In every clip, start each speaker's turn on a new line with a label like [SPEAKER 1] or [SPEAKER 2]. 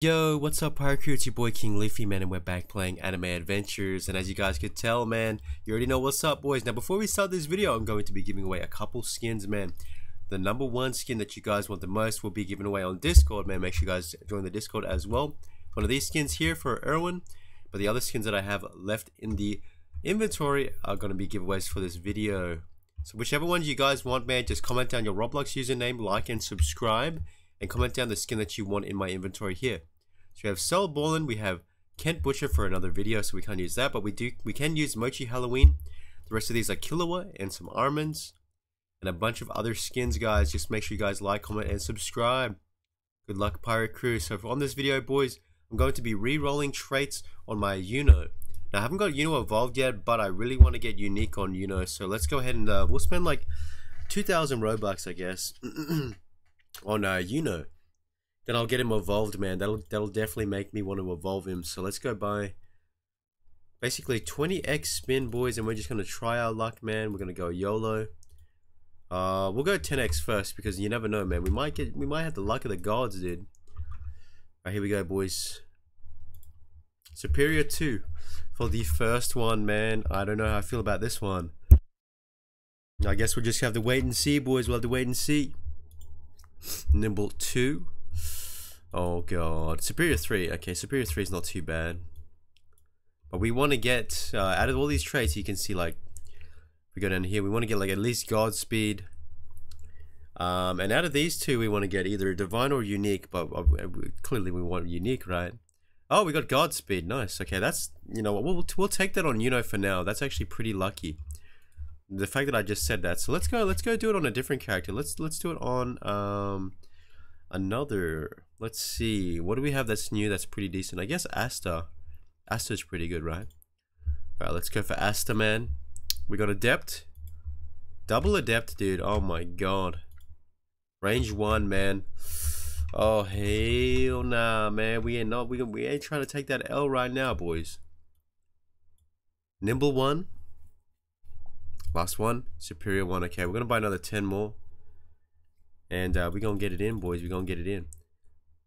[SPEAKER 1] Yo, what's up Pirate Crew? It's your boy King Luffy man and we're back playing Anime Adventures and as you guys could tell man, you already know what's up boys. Now before we start this video, I'm going to be giving away a couple skins man. The number one skin that you guys want the most will be given away on Discord man. Make sure you guys join the Discord as well. One of these skins here for Erwin, but the other skins that I have left in the inventory are going to be giveaways for this video. So whichever ones you guys want man, just comment down your Roblox username, like and subscribe and comment down the skin that you want in my inventory here. So we have Cell Ballin, we have Kent Butcher for another video, so we can't use that, but we do we can use Mochi Halloween. The rest of these are Killua and some Armans and a bunch of other skins, guys. Just make sure you guys like, comment, and subscribe. Good luck, Pirate Crew. So on this video, boys, I'm going to be re-rolling traits on my Yuno. Now, I haven't got Yuno evolved yet, but I really want to get unique on Yuno. So let's go ahead and uh, we'll spend like 2,000 Robux, I guess. on uh, Yuno. Then I'll get him evolved, man. That'll that'll definitely make me want to evolve him. So let's go buy basically 20x spin, boys, and we're just gonna try our luck, man. We're gonna go YOLO. Uh, we'll go 10x first because you never know, man. We might get we might have the luck of the gods, dude. Alright, here we go, boys. Superior 2 for the first one, man. I don't know how I feel about this one. I guess we'll just have to wait and see, boys. We'll have to wait and see. Nimble 2. Oh god. Superior 3. Okay, Superior 3 is not too bad. But we want to get, uh, out of all these traits, you can see like, if we go down here, we want to get like at least Godspeed. Um, and out of these two, we want to get either Divine or Unique, but uh, clearly we want Unique, right? Oh, we got Godspeed. Nice. Okay, that's, you know we'll, we'll take that on Yuno for now. That's actually pretty lucky the fact that I just said that. So let's go. Let's go do it on a different character. Let's let's do it on um another. Let's see. What do we have that's new? That's pretty decent. I guess Asta. asta is pretty good, right? All right. Let's go for Asta, man. We got Adept. Double Adept, dude. Oh my god. Range one, man. Oh hell nah, man. We ain't not. We we ain't trying to take that L right now, boys. Nimble one. Last one, superior one. Okay, we're gonna buy another 10 more. And uh, we're gonna get it in, boys. We're gonna get it in.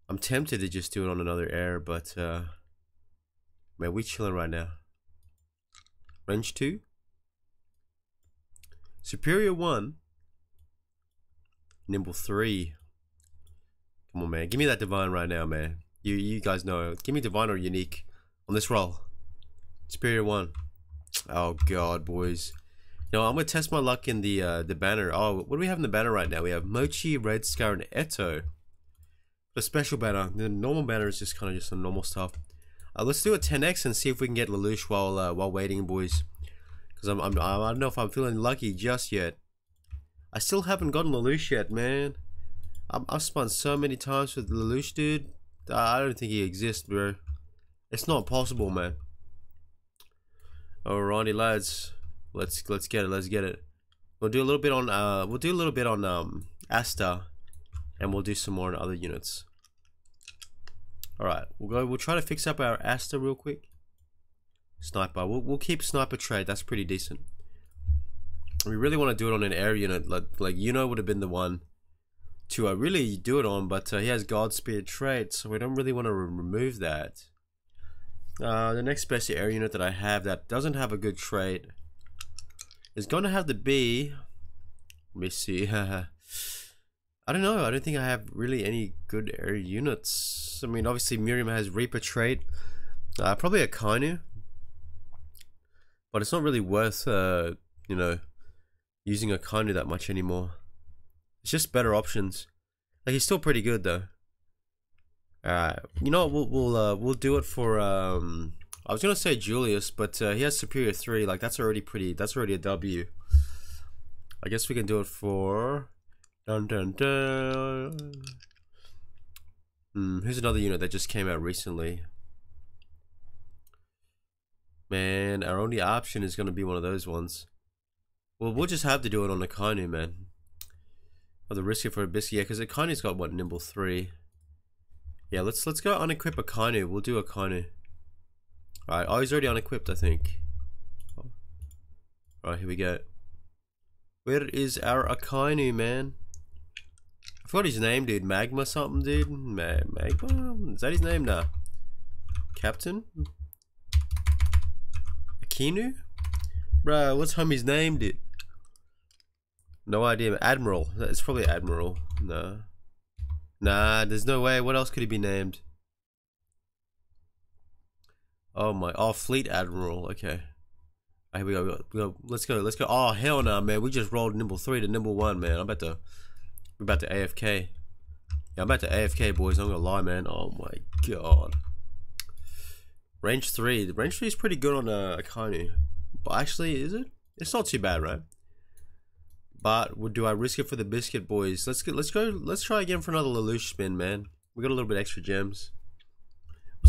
[SPEAKER 1] I'm tempted to just do it on another air, but uh, man, we chilling right now. Range two. Superior one. Nimble three. Come on, man. Give me that divine right now, man. You you guys know. Give me divine or unique on this roll. Superior one. Oh god, boys. No, I'm gonna test my luck in the uh, the banner. Oh, what do we have in the banner right now? We have Mochi, Red Scar, and Eto. The special banner. The normal banner is just kind of just some normal stuff. Uh, let's do a 10x and see if we can get Lelouch while uh, while waiting, boys. Because I'm, I'm I don't know if I'm feeling lucky just yet. I still haven't gotten Lelouch yet, man. i have spun so many times with Lelouch, dude. I don't think he exists, bro. It's not possible, man. Alrighty, lads. Let's let's get it. Let's get it. We'll do a little bit on uh we'll do a little bit on um Asta and we'll do some more on other units. Alright, we'll go we'll try to fix up our Asta real quick. Sniper. We'll we'll keep sniper trade, that's pretty decent. We really want to do it on an air unit, like like Yuno would have been the one to uh, really do it on, but uh, he has Godspeed trait, so we don't really want to re remove that. Uh, the next best air unit that I have that doesn't have a good trait going to have to be. Let me see. I don't know. I don't think I have really any good air units. I mean, obviously Miriam has Reaper trait. Uh, probably a Kainu. But it's not really worth, uh, you know, using a Kainu that much anymore. It's just better options. Like he's still pretty good though. Alright, you know what? We'll we'll uh, we'll do it for um I was gonna say Julius, but uh, he has Superior three. Like that's already pretty. That's already a W. I guess we can do it for. Dun dun dun. Hmm. Here's another unit that just came out recently. Man, our only option is gonna be one of those ones. Well, we'll just have to do it on the Kainu, man. Or the risk for a biscuit, yeah, because Kainu's got what nimble three. Yeah, let's let's go unequip a Kainu. We'll do a Oh, he's already unequipped, I think. Alright, here we go. Where is our Akainu, man? I forgot his name, dude. Magma something, dude. Ma Magma? Is that his name? Nah. Captain? Akinu? Bro, what's homie's name, dude? No idea. Admiral. It's probably Admiral. Nah. Nah, there's no way. What else could he be named? Oh my. Oh, Fleet Admiral. Okay. Right, here we go. we go. Let's go. Let's go. Oh hell no, nah, man. We just rolled nimble three to nimble one, man. I'm about to. We're about to AFK. Yeah, I'm about to AFK, boys. I'm gonna lie, man. Oh my god. Range three. The range three is pretty good on uh, Akainu. But actually, is it? It's not too bad, right? But do I risk it for the biscuit, boys? Let's get. Let's go. Let's try again for another Lelouch spin, man. We got a little bit extra gems.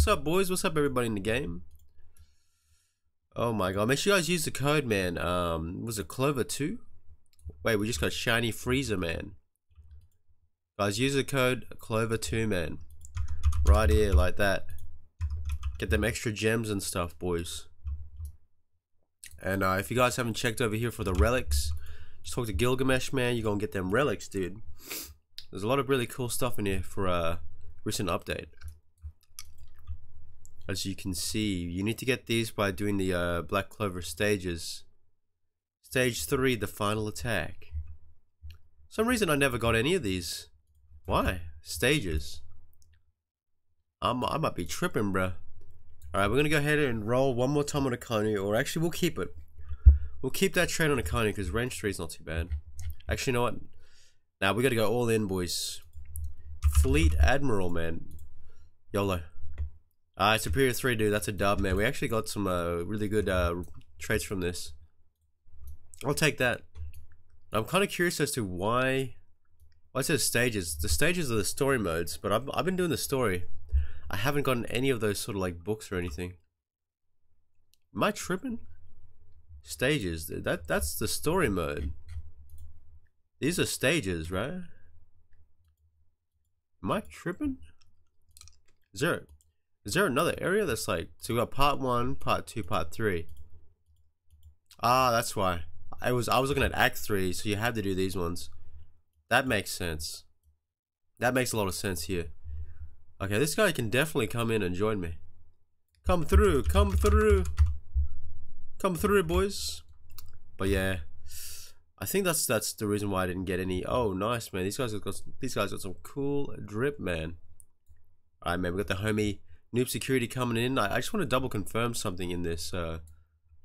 [SPEAKER 1] What's up, boys? What's up, everybody in the game? Oh my god, make sure you guys use the code, man. Um, was it Clover 2? Wait, we just got Shiny Freezer, man. Guys, use the code Clover 2, man. Right here, like that. Get them extra gems and stuff, boys. And uh, if you guys haven't checked over here for the relics, just talk to Gilgamesh, man. You're going to get them relics, dude. There's a lot of really cool stuff in here for a recent update as you can see you need to get these by doing the uh, black clover stages. Stage 3 the final attack. Some reason I never got any of these. Why? Stages. I'm, I might be tripping bruh. Alright we're gonna go ahead and roll one more time on Akainu or actually we'll keep it. We'll keep that trade on Akainu because range 3 is not too bad. Actually you know what? Now we gotta go all in boys. Fleet Admiral man. YOLO uh, Superior 3, dude. That's a dub, man. We actually got some uh, really good uh, traits from this. I'll take that. I'm kind of curious as to why... Why it says stages. The stages are the story modes, but I've, I've been doing the story. I haven't gotten any of those sort of like books or anything. Am I tripping? Stages. That That's the story mode. These are stages, right? Am I tripping? Is there is there another area that's like so we got part one, part two, part three? Ah, that's why. I was I was looking at Act three, so you have to do these ones. That makes sense. That makes a lot of sense here. Okay, this guy can definitely come in and join me. Come through, come through. Come through, boys. But yeah. I think that's that's the reason why I didn't get any. Oh, nice man. These guys got these guys got some cool drip, man. Alright, man. We got the homie Noob security coming in. I, I just want to double confirm something in this. Uh,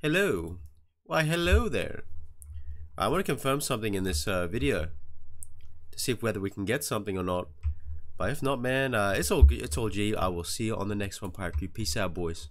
[SPEAKER 1] hello. Why, hello there. I want to confirm something in this uh, video to see if whether we can get something or not. But if not, man, uh, it's all it's all G. I will see you on the next one, Crew. Peace out, boys.